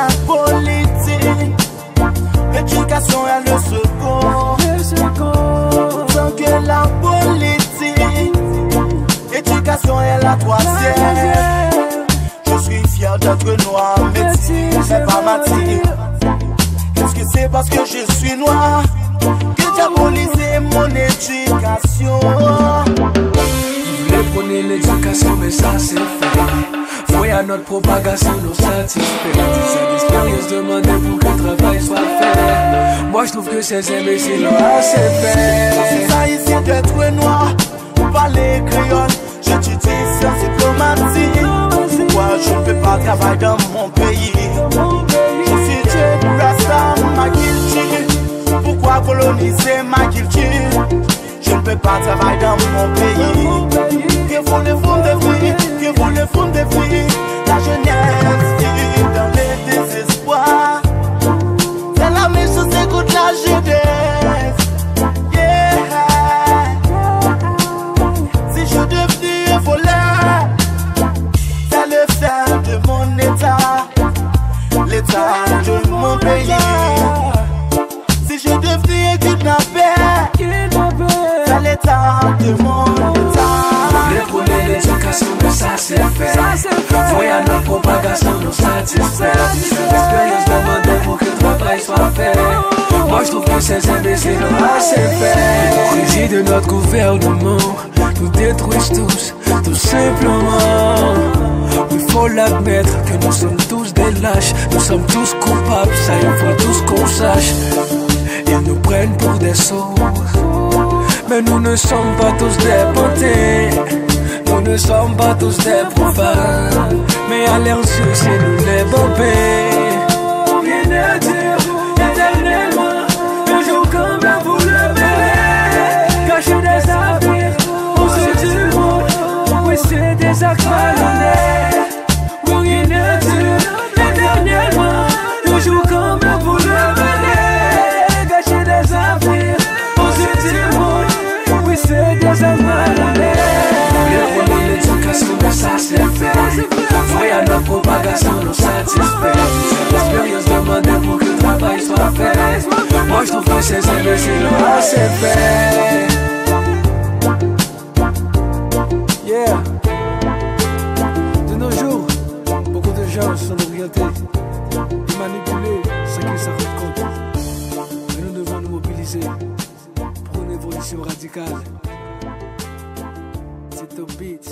la politik Edukasyon e le sekon Sanke la politik Edukasyon e la toasyen Je suis fier d'être noir Métis, c'est pas ma Est-ce que c'est parce que je suis noir Que diaboliser mon éducation? Ils voulaient prôner l'éducation mais ça c'est fait. Notre propagation, nous satisfait. Dix ans d'expérience demandées pour que le travail soit fait. Moi je trouve que ces imbéciles ont assez fait. C'est ça ici d'être noir, parler créole, j'étudie sciences diplomatiques. Pourquoi je ne peux pas travailler dans mon pays? Je suis Dieu, Rasta, ma culture. Pourquoi coloniser ma culture? Je ne peux pas travailler dans mon pays. La jeunesse vit dans le désespoir. C'est la même chose, écoute la jeunesse. Yeah. Si je devenais voleur, c'est le faire de mon état, l'état de mon pays. Si je devenais un kidnappeur, c'est l'état de mon l'éducation, mais ça c'est fait. Voyez à notre propagation, nous satisfait. Dix ans d'expérience demandées pour que le travail soit fait. Moi je trouve que ces imbéciles ont assez fait. L'hypocrisie de notre gouvernement nous détruisent tous, tout simplement. Il faut l'admettre que nous sommes tous des lâches, nous sommes tous coupables, ça il faut tous qu'on sache. Ils nous prennent pour des sourds, mais nous ne sommes pas tous des beautés. Nous ne sommes pas tous des profanes, mais à leurs yeux c'est nous les bobés. Rien à dire, éternellement, un jour comme là vous le verrez. Cacher des avenirs, au sud du monde, oui c'est des actes fait. Moi je trouve que ces imbéciles ont assez fait. Yeah. De nos jours, beaucoup de gens sont orientés et manipulés sans qu'ils s'en rendent compte. Mais nous devons nous mobiliser pour une évolution radicale. C'est au beat.